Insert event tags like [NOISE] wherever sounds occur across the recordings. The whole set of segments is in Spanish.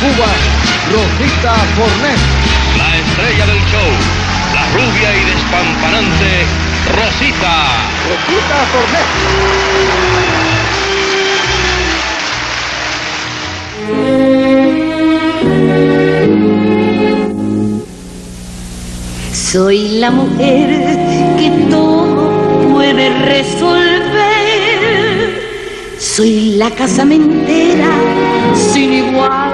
Cuba, Rosita Fornés. La estrella del show, la rubia y despampanante Rosita. Rosita Fornés. Soy la mujer que todo puede resolver. Soy la casamentera sin igual.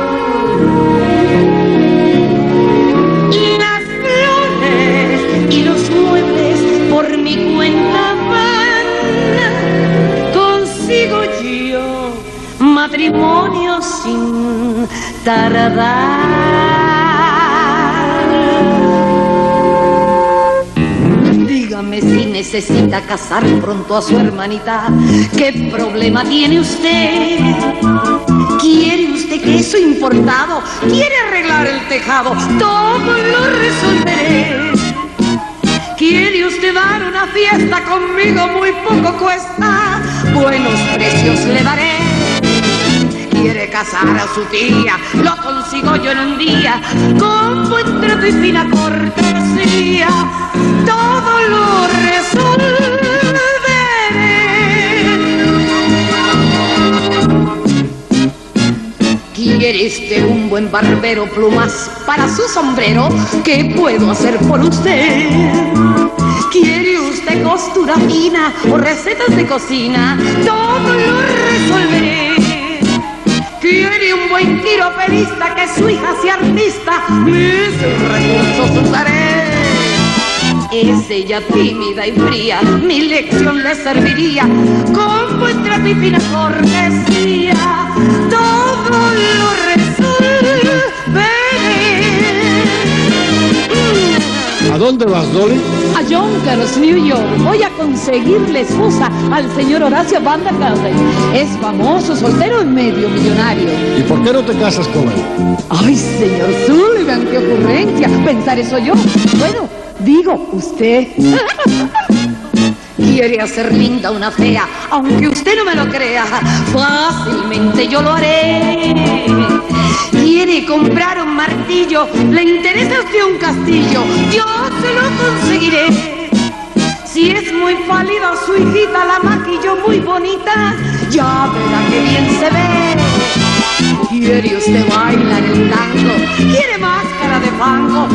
Matrimonio sin tardar. Dígame si necesita casar pronto a su hermanita. ¿Qué problema tiene usted? ¿Quiere usted queso importado? ¿Quiere arreglar el tejado? Todo lo resolveré. ¿Quiere usted dar una fiesta conmigo? Muy poco cuesta. Buenos precios le daré. Quiere casar a su tía, lo consigo yo en un día, con buen trato y fina cortesía, todo lo resolveré. ¿Quiere usted un buen barbero plumas para su sombrero? ¿Qué puedo hacer por usted? ¿Quiere usted costura fina o recetas de cocina? Todo lo resolveré. Quiere un buen quiroperista que su hija sea artista, mis recursos usaré. Es ella tímida y fría, mi lección le serviría, con y fina cortesía, dónde vas, Dolly? A Yonkers, New York. Voy a conseguirle esposa al señor Horacio Van der Velde. Es famoso, soltero y medio millonario. ¿Y por qué no te casas con él? Ay, señor Sullivan, qué ocurrencia. Pensar eso yo. Bueno, digo, usted. [LAUGHS] Quiere hacer linda una fea, aunque usted no me lo crea, fácilmente yo lo haré. Quiere comprar un martillo, le interesa a usted un castillo, yo se lo conseguiré. Si es muy pálida su hijita, la maquillo muy bonita, ya verá que bien se ve. Quiere usted bailar el tango, quiere máscara de fango,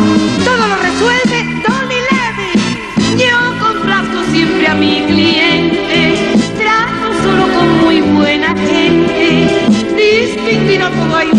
todo lo resuelve Donny Levy. Yo complazco siempre a mi cliente, trato solo con muy buena gente, distinguido todo y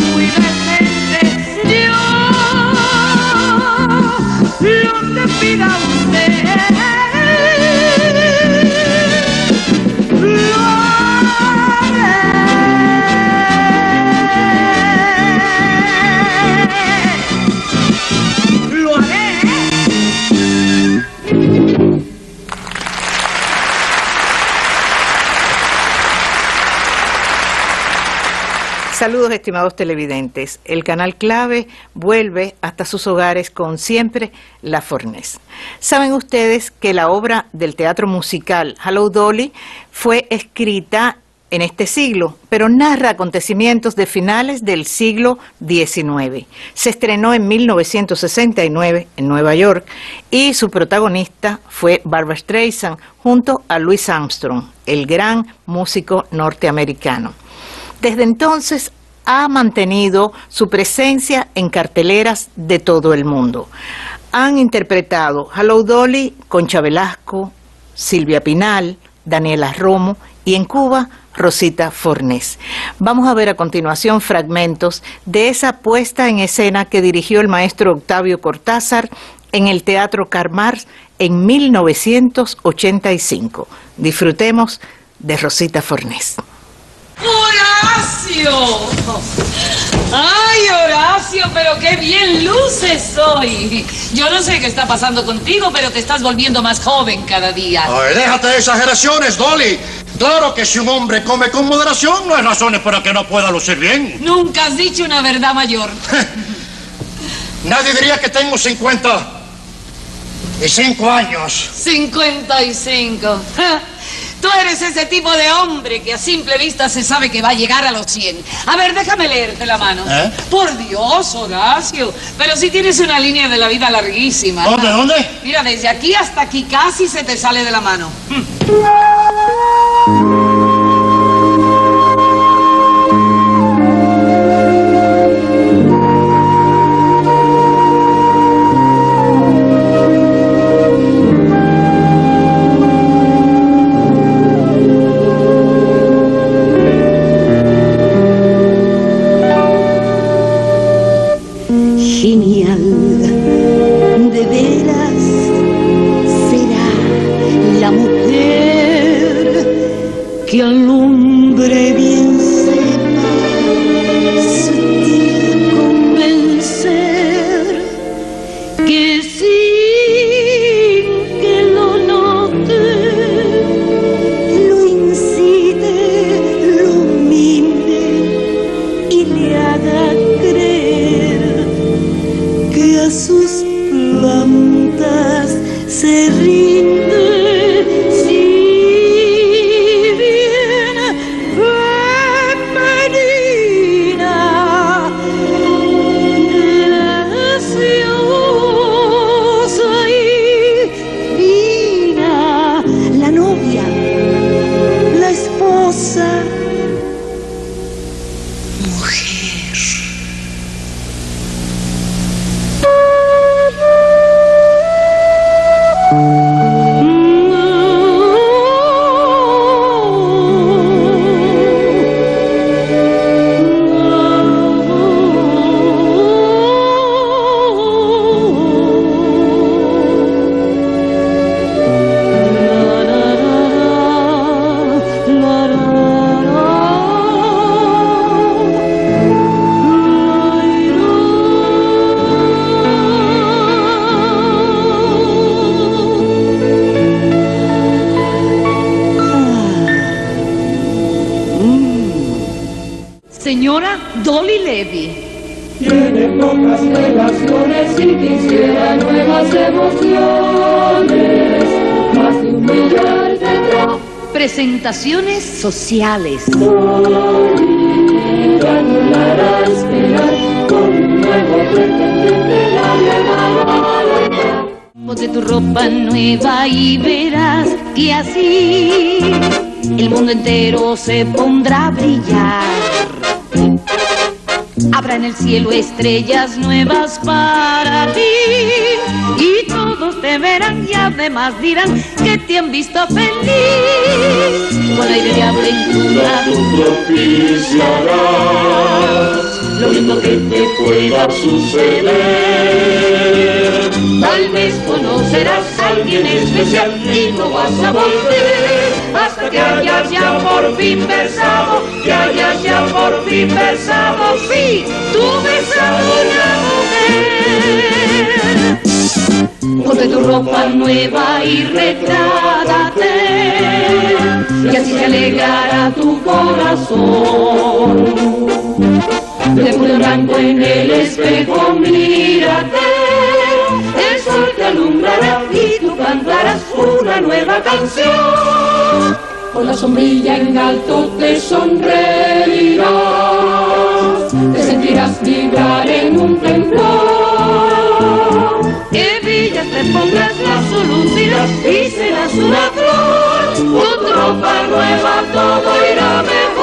Saludos estimados televidentes. El canal clave vuelve hasta sus hogares con siempre La Fornés. Saben ustedes que la obra del teatro musical Hello Dolly fue escrita en este siglo, pero narra acontecimientos de finales del siglo XIX. Se estrenó en 1969 en Nueva York y su protagonista fue Barbara Streisand junto a Louis Armstrong, el gran músico norteamericano. Desde entonces ha mantenido su presencia en carteleras de todo el mundo. Han interpretado Hello Dolly, Concha Velasco, Silvia Pinal, Daniela Romo y en Cuba Rosita Fornés. Vamos a ver a continuación fragmentos de esa puesta en escena que dirigió el maestro Octavio Cortázar en el Teatro Carmar en 1985. Disfrutemos de Rosita Fornés. ¡Horacio! ¡Ay, Horacio! Pero qué bien luces hoy. Yo no sé qué está pasando contigo, pero te estás volviendo más joven cada día. Ay, déjate de exageraciones, Dolly. Claro que si un hombre come con moderación no hay razones para que no pueda lucir bien. Nunca has dicho una verdad mayor. [LAUGHS] Nadie diría que tengo 50 y 5 años. 55. Tú eres ese tipo de hombre que a simple vista se sabe que va a llegar a los 100. A ver, déjame leerte la mano. ¿Eh? Por Dios, Horacio. Pero si tienes una línea de la vida larguísima. ¿Dónde, dónde? Mira, desde aquí hasta aquí casi se te sale de la mano. Mm. Dolly Levy. Tiene pocas relaciones y quisiera nuevas emociones. Más de un millar tendrá. Presentaciones sociales. Y anulará esperar con un nuevo a Ponte tu ropa nueva y verás que así el mundo entero se pondrá a brillar. Habrá en el cielo estrellas nuevas para ti y todos te verán y además dirán que te han visto feliz. Con aire de aventura tú propiciarás lo lindo que te pueda suceder. Tal vez conocerás a alguien especial y no vas a volver hasta que hayas ya por fin besado, que hayas ya por fin besado, sí, tú besado una mujer. Ponte tu ropa nueva y retrátate, y así se alegrará tu corazón. De blanco en el espejo mírate, el sol te alumbrará y una nueva canción. Con la sombrilla en alto te sonreirás, te sentirás vibrar en un temblor. Que villas te pongas las lucirás y serás una flor, tu tropa nueva todo irá mejor.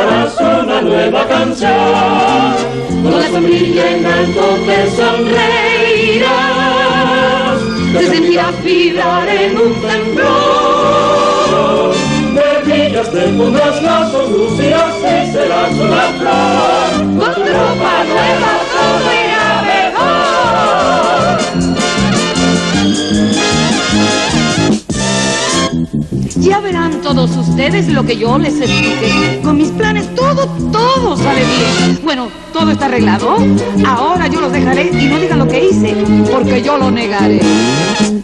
Cantarás una nueva canción. Con la sombrilla en alto te sonreirás, te sentirás vibrar en un temblor. De brillas te pondrás las lucirás y serás una flor. Con tropa todos ustedes lo que yo les expliqué. Con mis planes todo, todo sale bien. Bueno, todo está arreglado. Ahora yo los dejaré y no digan lo que hice, porque yo lo negaré.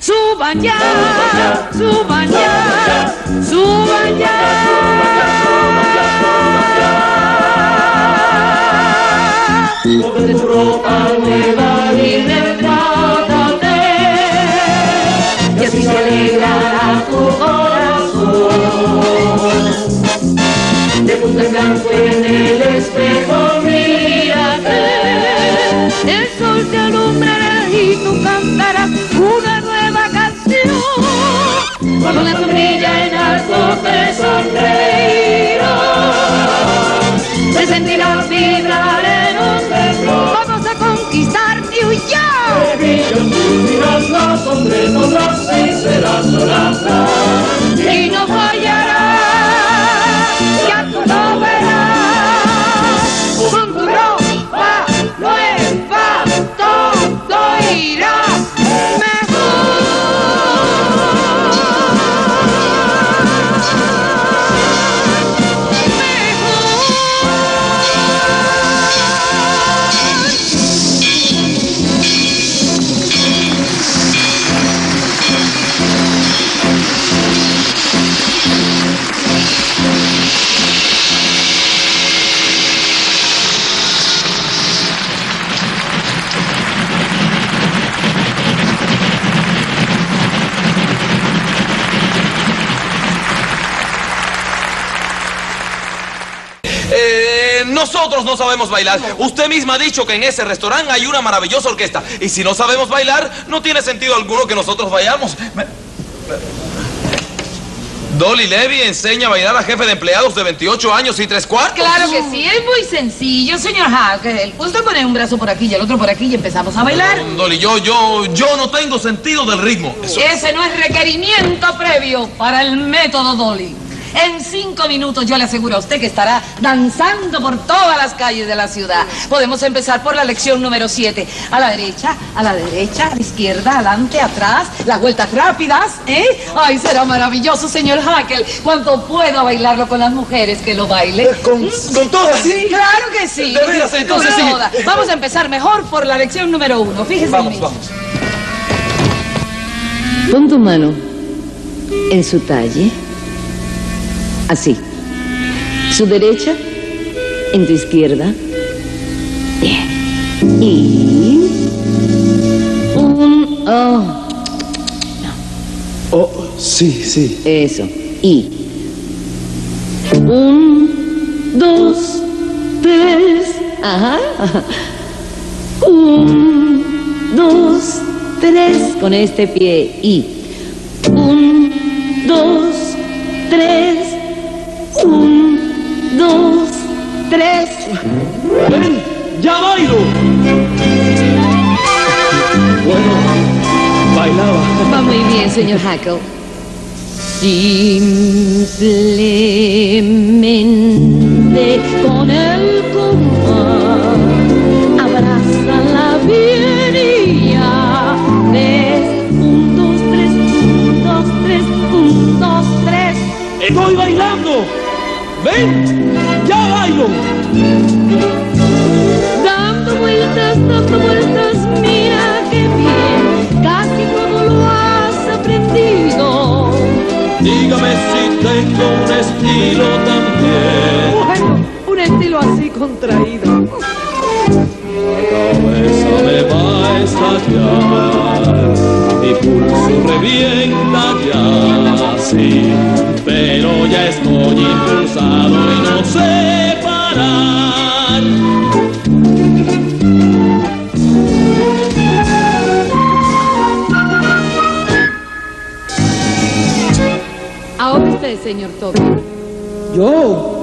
Suban ya, suban ya, suban ya. Tu ropa nueva y y así se alegrará con no sabemos bailar. Usted misma ha dicho que en ese restaurante hay una maravillosa orquesta. Y si no sabemos bailar, no tiene sentido alguno que nosotros vayamos. Me- Dolly Levy enseña a bailar a jefe de empleados de 28 años y tres cuartos. Claro que sí, es muy sencillo, señor Hackel. Usted pone un brazo por aquí y el otro por aquí y empezamos a bailar. Dolly, yo, yo, yo no tengo sentido del ritmo. Eso- Ese no es requerimiento previo para el método Dolly. En cinco minutos yo le aseguro a usted que estará danzando por todas las calles de la ciudad. Podemos empezar por la lección número 7. A la derecha, a la derecha, a la izquierda, adelante, atrás, las vueltas rápidas, ¿eh? Ay, será maravilloso, señor Hackel. Cuando pueda bailarlo con las mujeres, que lo baile. Con, con todas, sí. Claro que sí. De veras, entonces Con sí. Vamos a empezar mejor por la lección número uno. Fíjese en Vamos, mí. vamos. Pon tu mano en su talle. Así. Su derecha en tu izquierda. Bien. Y. Un. Oh, Oh, sí, sí. eso. Y. Un, dos, tres. Ajá. Un, dos, tres. Con este pie. Y. Un, dos, tres. Un, dos, tres. ¡Ven! ¡Ya bailo! Bueno, bailaba. Va muy bien, señor Hackle. Simplemente con el compás abrázala bien y ya ves un, dos, tres, un, dos, tres, un, dos, tres. ¡Estoy bailando! ¡Ven! ¡Ya bailo! Dando vueltas, dando vueltas, mira qué bien, casi todo lo has aprendido. Dígame si tengo un estilo también. Bueno, un estilo así contraído. cabeza me va a estallar, mi pulso revienta ya, sí, pero ya estoy impulsado y no sé parar. Ahora usted, señor Toby. Yo,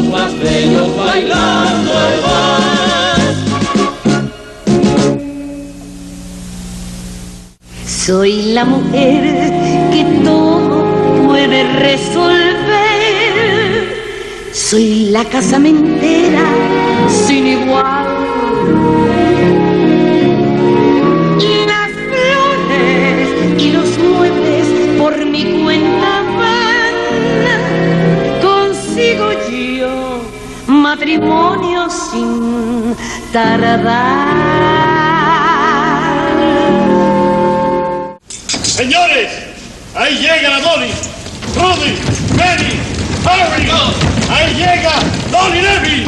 más bailando. Soy la mujer que todo puede resolver. Soy la casamentera sin igual matrimonio sin tardar. Señores, ahí llega la Dolly. Rudy, Benny, Harry. Ahí llega Dolly Levy.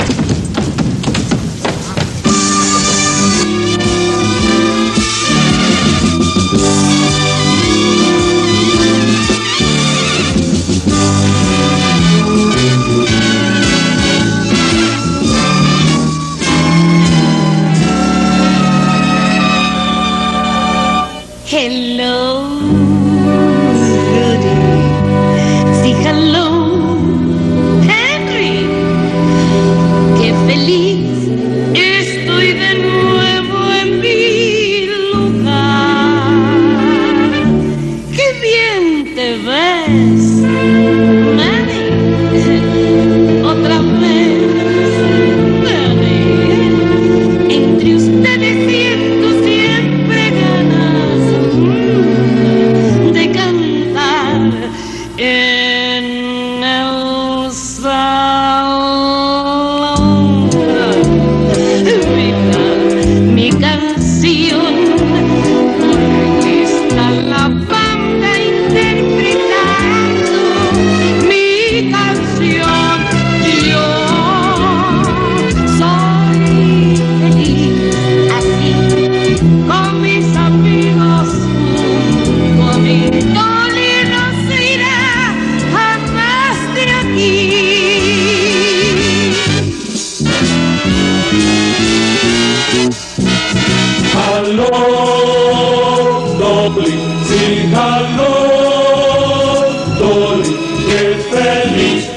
feliz.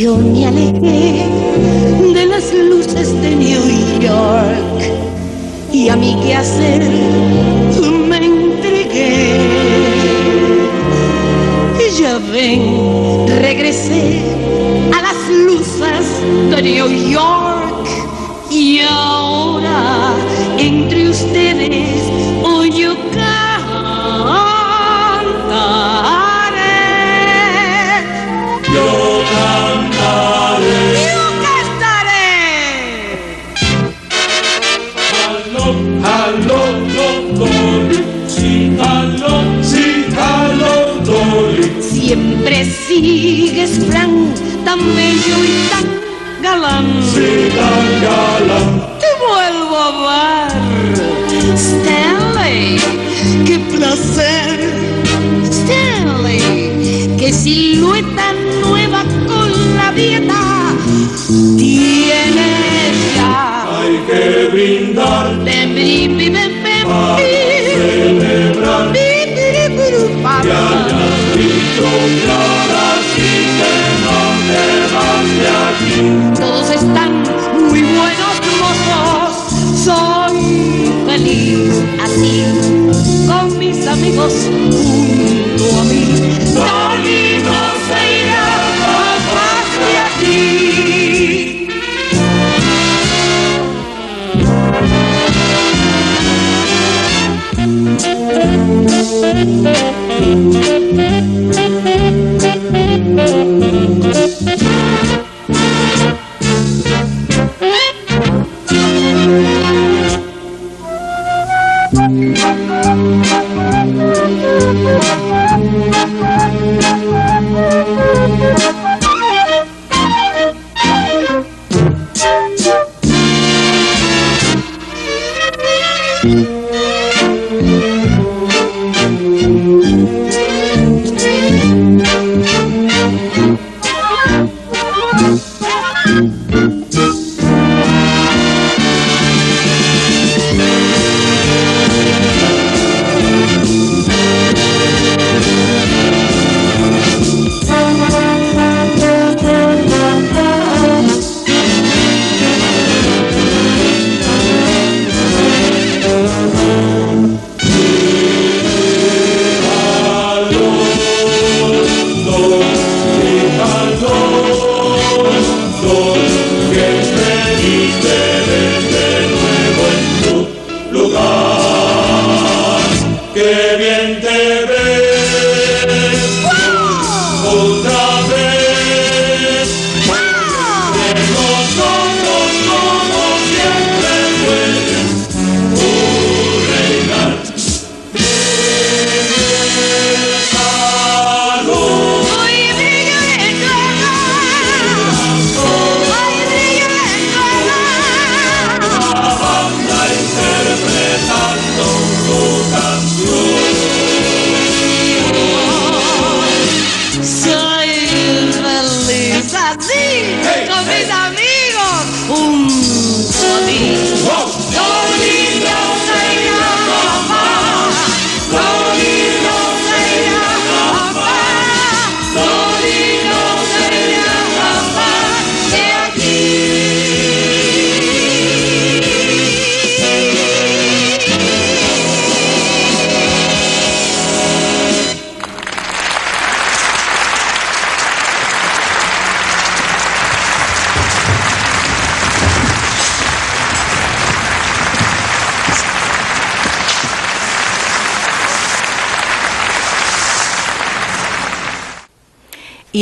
Yo me alejé de las luces de New York y a mi quehacer me entregué. Ya ven, regresé a las luces de New York y ahora entre ustedes sigues, Fran, tan bello y tan galán. Sí, tan galán. Te vuelvo a amar, Stanley. Qué placer, Stanley. Qué silueta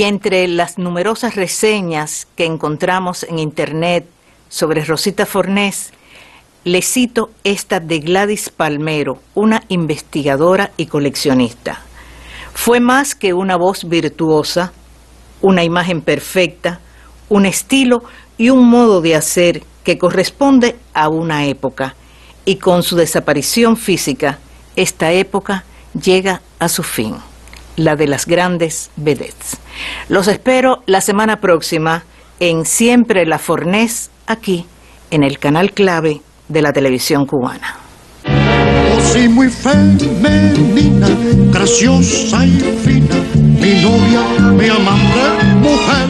entre las numerosas reseñas que encontramos en Internet sobre Rosita Fornés, le cito esta de Gladys Palmero, una investigadora y coleccionista. Fue más que una voz virtuosa, una imagen perfecta, un estilo y un modo de hacer que corresponde a una época. Y con su desaparición física, esta época llega a su fin, la de las grandes vedettes. Los espero la semana próxima en Siempre la Fornés, aquí en el canal clave de la televisión cubana. Oh, sí, muy femenina, graciosa y fina, mi novia, mi amante, mujer.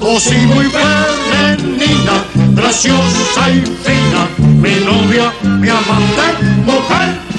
Oh, sí, muy femenina, graciosa y fina, mi novia, mi amante, mujer.